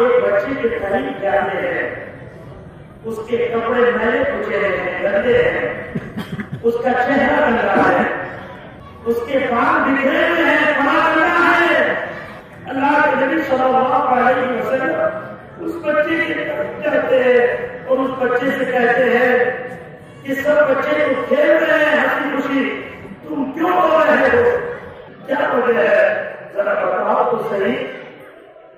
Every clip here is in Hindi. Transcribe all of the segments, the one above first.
एक बच्चे के करीब जाते हैं। उसके कपड़े मैले पूछे हैं, गंदे हैं। उसका चेहरा गंदा है। उसके पान बिखरे हुए हैं बड़ा है। अल्लाह के नबी सल्लल्लाहु अलैहि वसल्लम उस बच्चे के जाते हैं और उस बच्चे से कहते हैं कि सब बच्चे तो खेल रहे हैं हँसी खुशी तुम क्यों रो रहे हो? क्या वजह है? जरा बताओ तो सही।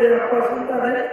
de la